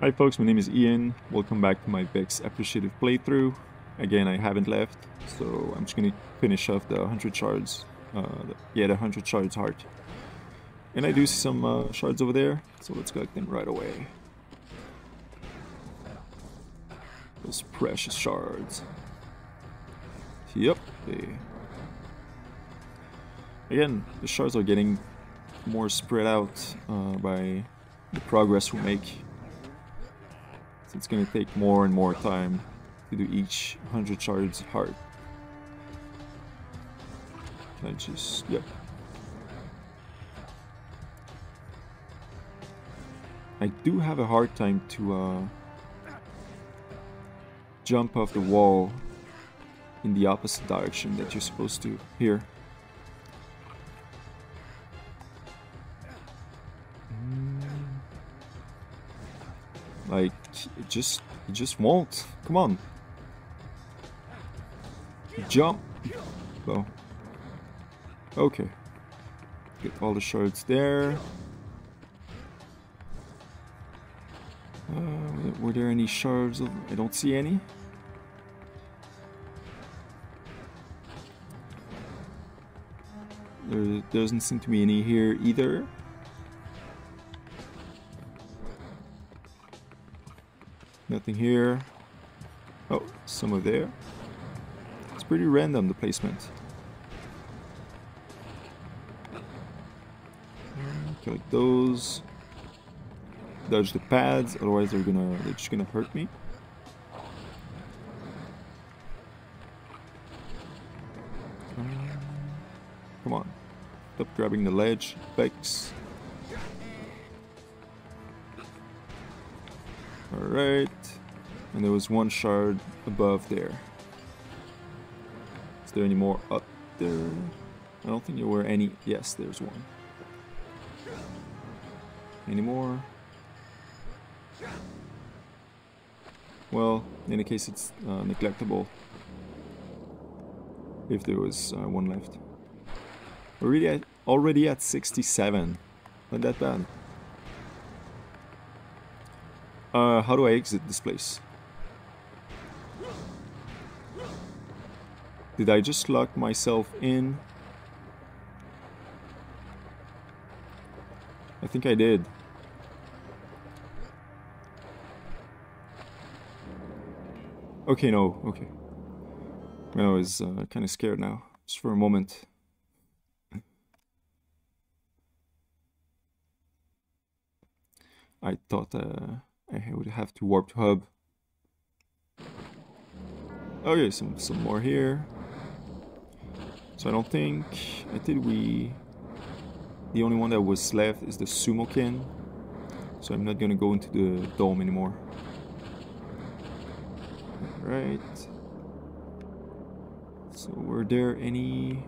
Hi folks, my name is Ian. Welcome back to my Vexx Appreciative playthrough. Again, I haven't left, so I'm just gonna finish off the 100 shards. Uh, the, yeah, the 100 shards heart. And I do see some uh, shards over there, so let's collect them right away. Those precious shards. Yep, they... Again, the shards are getting more spread out uh, by the progress we make it's gonna take more and more time to do each 100 shards hard. Can I just... yep. I do have a hard time to uh, jump off the wall in the opposite direction that you're supposed to here. Like, it just, it just won't. Come on. Jump. Go. Okay. Get all the shards there. Uh, were there any shards? I don't see any. There doesn't seem to be any here either. Nothing here. Oh, some are there. It's pretty random, the placement. Collect those. Dodge the pads, otherwise they're gonna they're just gonna hurt me. Come on. Stop grabbing the ledge. Vexx. Alright. And there was one shard above there. Is there any more up there? I don't think there were any. Yes, there's one. Any more? Well, in any case, it's uh, neglectable. If there was uh, one left. We're really at, already at 67. Not that bad. Uh, how do I exit this place? Did I just lock myself in? I think I did. Okay, no, okay. I was uh, kind of scared now, just for a moment. I thought uh, I would have to warp to hub. Okay, some some more here. So I don't think I think we the only one that was left is the sumo Sumokin. So I'm not gonna go into the dome anymore. Right. So were there any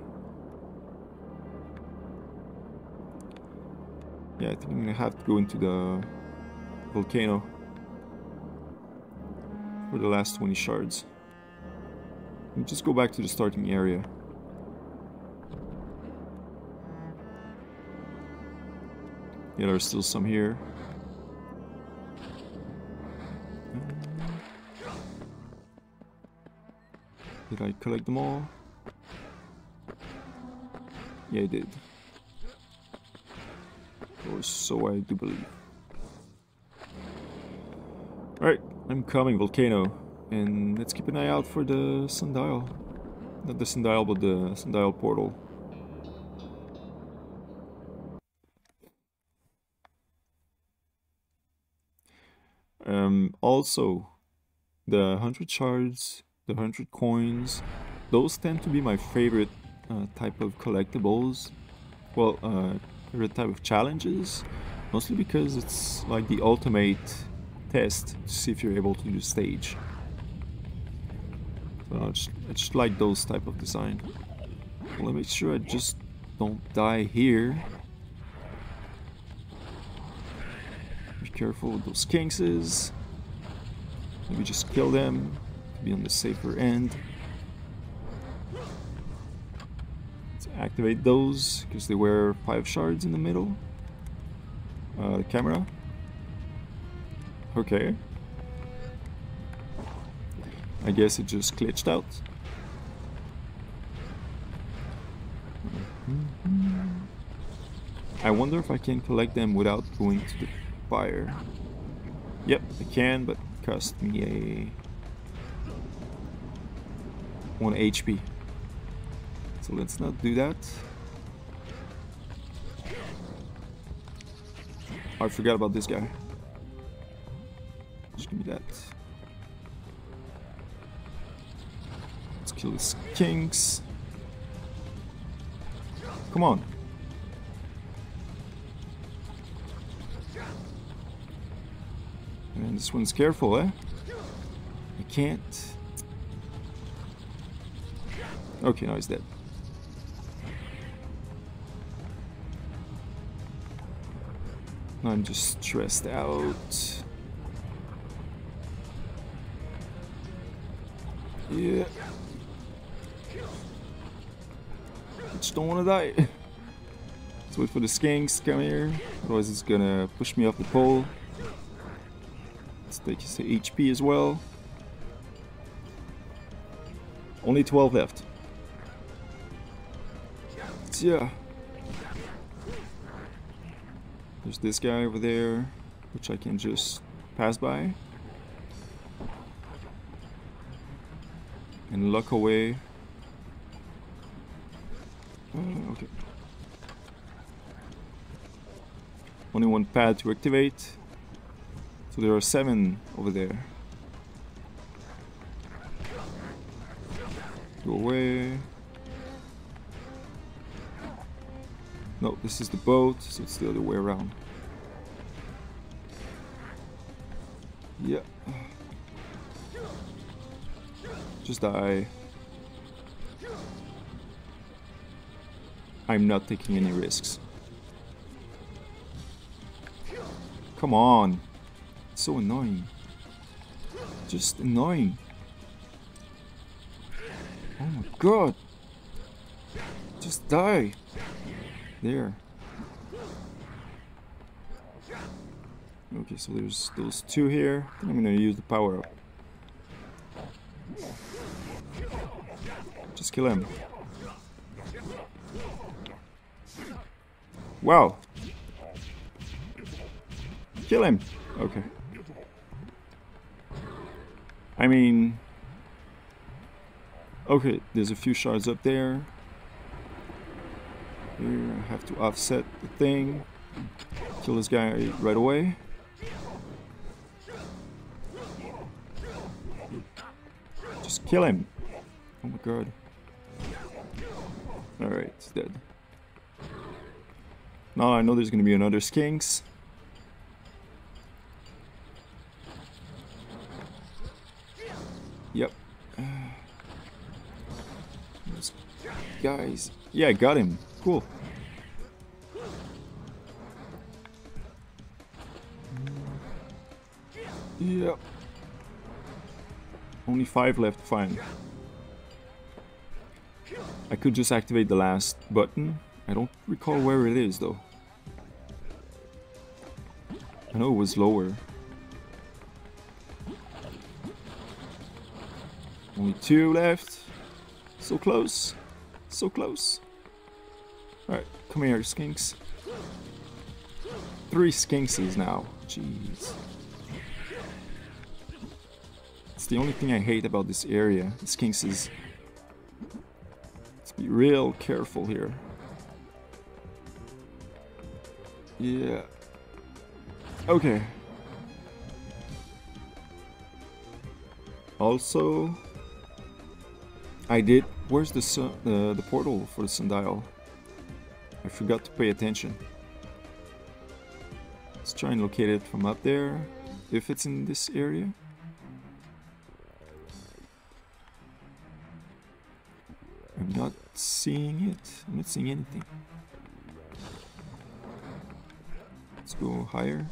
Yeah, I think I'm gonna have to go into the volcano for the last 20 shards. And just go back to the starting area. Yeah, there's still some here. Did I collect them all? Yeah, I did. Or so I do believe. Alright, I'm coming, Volcano. And let's keep an eye out for the sundial. Not the sundial, but the sundial portal. Um, also, the 100 shards, the 100 coins, those tend to be my favorite uh, type of collectibles. Well, uh, favorite type of challenges. Mostly because it's like the ultimate test to see if you're able to do stage. So I just, I just like those type of design. Let me make sure I just don't die here. Be careful with those kinkses. Maybe just kill them to be on the safer end. Let's activate those because they wear five shards in the middle. Uh, the camera. Okay. I guess it just glitched out. Mm-hmm. I wonder if I can collect them without going to the fire. Yep, I can, but cost me a 1 HP. So let's not do that. I forgot about this guy. Just give me that. Let's kill the skinks. Come on. And this one's careful, eh? I can't. Okay, now he's dead. I'm just stressed out. Yeah. I Just don't want to die. Let's wait for the skinks to come here. Otherwise it's gonna push me off the pole. Let's take his HP as well. Only 12 left. Yeah. There's this guy over there, which I can just pass by. And luck away. Uh, okay. Only one pad to activate. So there are seven over there. Go away. No, this is the boat, so it's the other way around. Yeah. Just die. I'm not taking any risks. Come on. It's so annoying. Just annoying. Oh my god. Just die. There. Okay, so there's those two here. I'm gonna use the power up. Just kill him. Wow. Kill him. Okay. I mean... Okay, there's a few shards up there. Here, I have to offset the thing. Kill this guy right away. Just kill him. Oh my god. Alright, it's dead. Now I know there's gonna be another skinks. Yep. guys. Yeah, I got him. Cool. Yep. Only five left, fine. I could just activate the last button. I don't recall where it is though. I know it was lower. Only two left. So close. So close. Alright, come here, skinks. Three skinkses now. Jeez. The only thing I hate about this area. Skinks is... Let's be real careful here. Yeah. Okay. Also, I did. Where's the sun, uh, the portal for the sundial? I forgot to pay attention. Let's try and locate it from up there, if it's in this area. Seeing it. I'm not seeing anything. Let's go higher.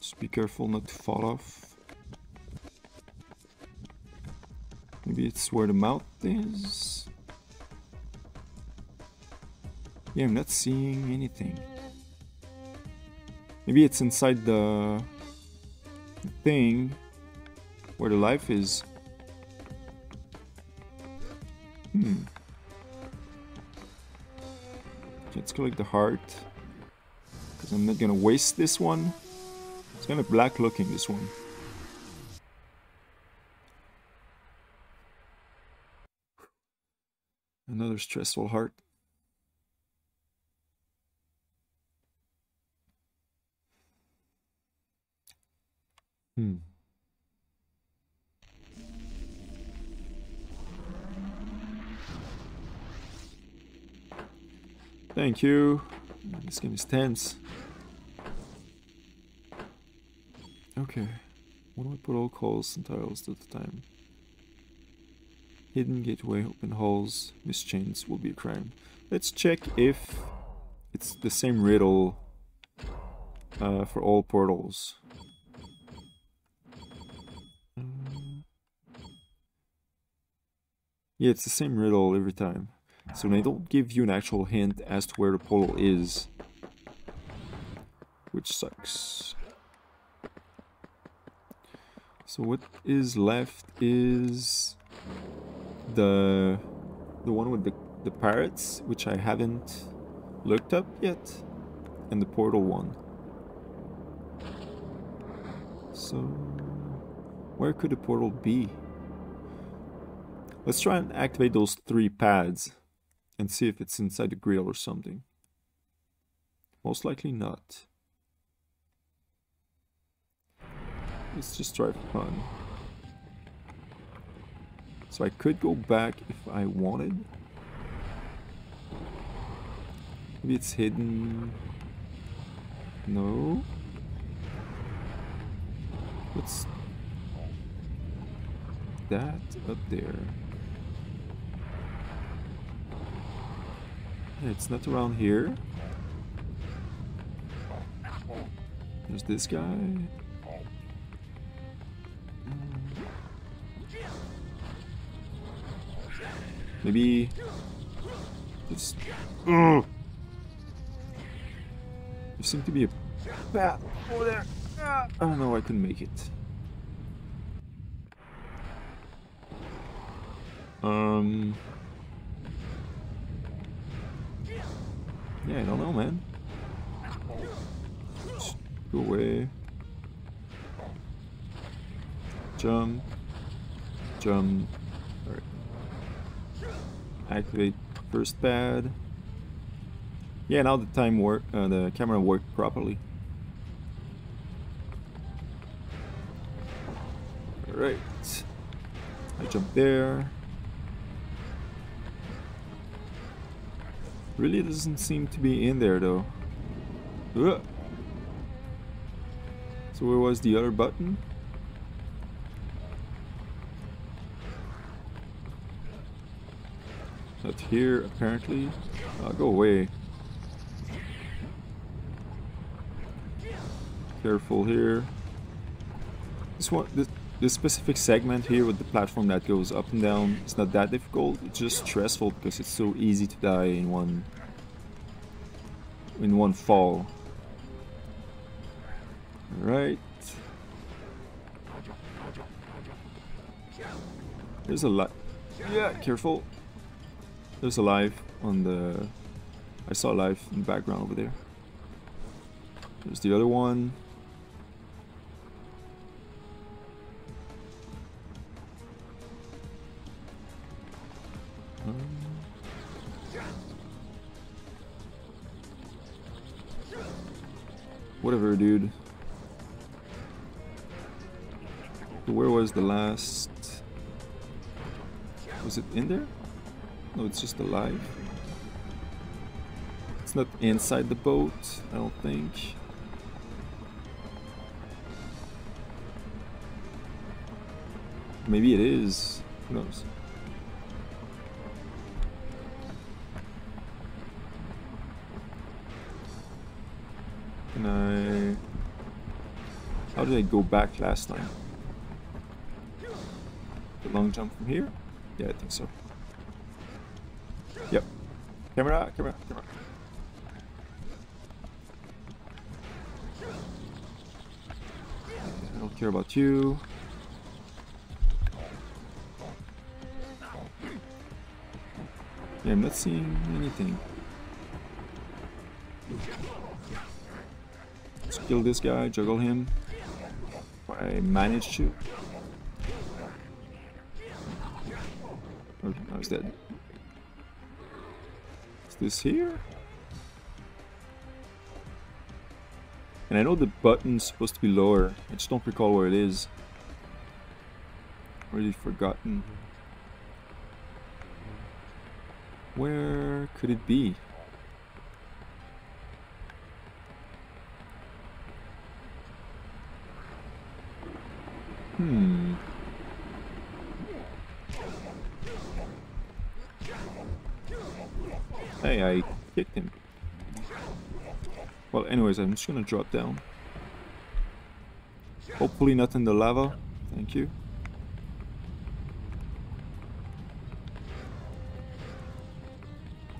Just be careful not to fall off. Maybe it's where the mouth is. Yeah, I'm not seeing anything. Maybe it's inside the thing where the life is. Collect the heart. Because I'm not gonna waste this one. It's kind of black looking, this one. Another stressful heart. Hmm. Thank you. This game is tense. Okay. Why do I put all calls and tiles at the time? Hidden gateway, open holes, chains will be a crime. Let's check if it's the same riddle uh, for all portals. Yeah, it's the same riddle every time. So they don't give you an actual hint as to where the portal is. Which sucks. So what is left is the the one with the, the parrots, which I haven't looked up yet, and the portal one. So where could the portal be? Let's try and activate those three pads and see if it's inside the grill or something. Most likely not. Let's just try for fun. So I could go back if I wanted. Maybe it's hidden. No. What's that up there? It's not around here. There's this guy. Maybe just. There seemed to be a bat over there. Oh no, I couldn't make it. Um. Yeah, I don't know, man. Go away. Jump. Jump. Alright. Activate first pad. Yeah, now the time work, uh, the camera worked properly. Alright. I jump there. Really doesn't seem to be in there though. Ugh. So where was the other button? Not here apparently. Uh, go away. Careful here. This one, this, this specific segment here with the platform that goes up and down is not that difficult, it's just stressful because it's so easy to die in one in one fall. Right. There's a lot. Yeah, careful. There's a life on the... I saw life in the background over there. There's the other one. Mm-hmm. Whatever, dude. Where was the last... Was it in there? No, it's just alive. It's not inside the boat, I don't think. Maybe it is. Who knows? Can I... How did I go back last time? The long jump from here? Yeah, I think so. Yep. Camera, camera, camera. I don't care about you. Yeah, I'm not seeing anything. Kill this guy, juggle him. I managed to. Oh, I was dead. Is this here? And I know the button's supposed to be lower. I just don't recall where it is. Already forgotten. Where could it be? Hmm. Hey, I kicked him. Well, anyways, I'm just gonna drop down. Hopefully not in the lava. Thank you.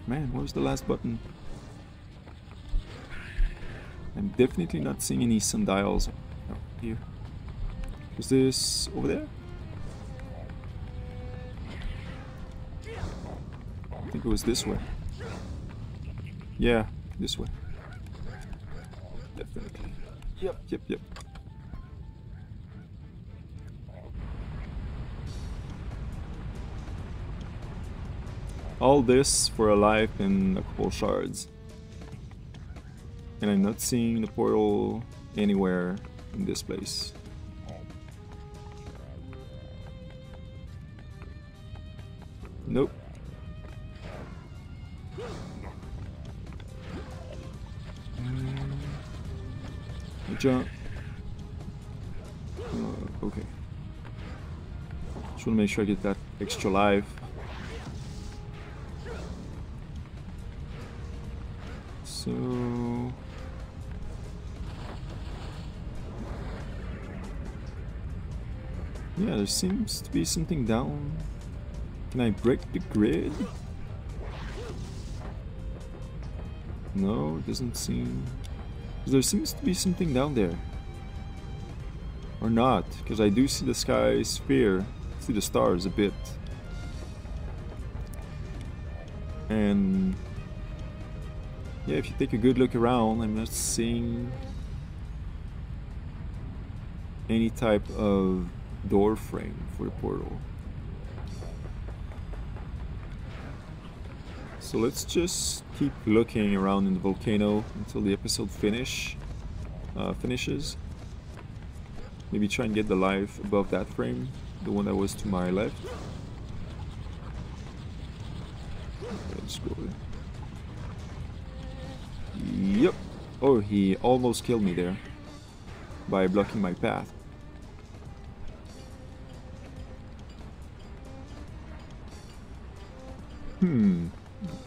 Man, where's the last button? I'm definitely not seeing any sundials oh, here. Was this over there? I think it was this way. Yeah, this way. Definitely. Yep, yep, yep. All this for a life in a couple shards. And I'm not seeing the portal anywhere in this place. Jump. Uh, okay. Just want to make sure I get that extra life. So... Yeah, there seems to be something down. Can I break the grid? No, it doesn't seem... There seems to be something down there. Or not, because I do see the sky sphere, see the stars a bit. And yeah, if you take a good look around, I'm not seeing any type of door frame for the portal. So let's just keep looking around in the volcano until the episode finish uh, finishes. Maybe try and get the life above that frame, the one that was to my left. Let's go. Yep. Oh, he almost killed me there by blocking my path. Hmm.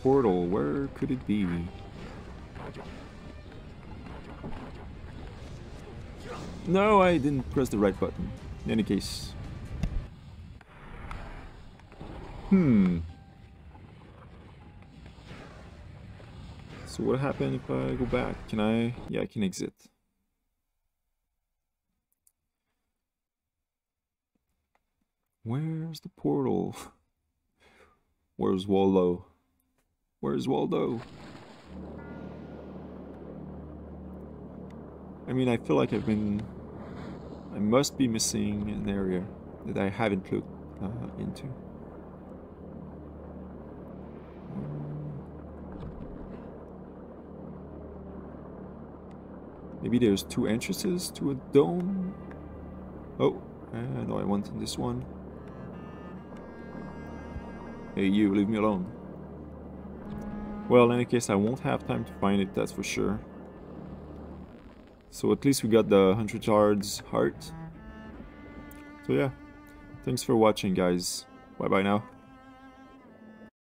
Portal, where could it be? No, I didn't press the right button. In any case. Hmm. So what happened if I go back? Can I? Yeah, I can exit. Where's the portal? Where's Waldo? Where's Waldo? I mean, I feel like I've been... I must be missing an area that I haven't looked uh, into. Maybe there's two entrances to a dome? Oh, uh, no, I want this one. Hey you, leave me alone. Well, in any case, I won't have time to find it, that's for sure. So at least we got the 100 yards heart. So yeah, thanks for watching guys. Bye bye now.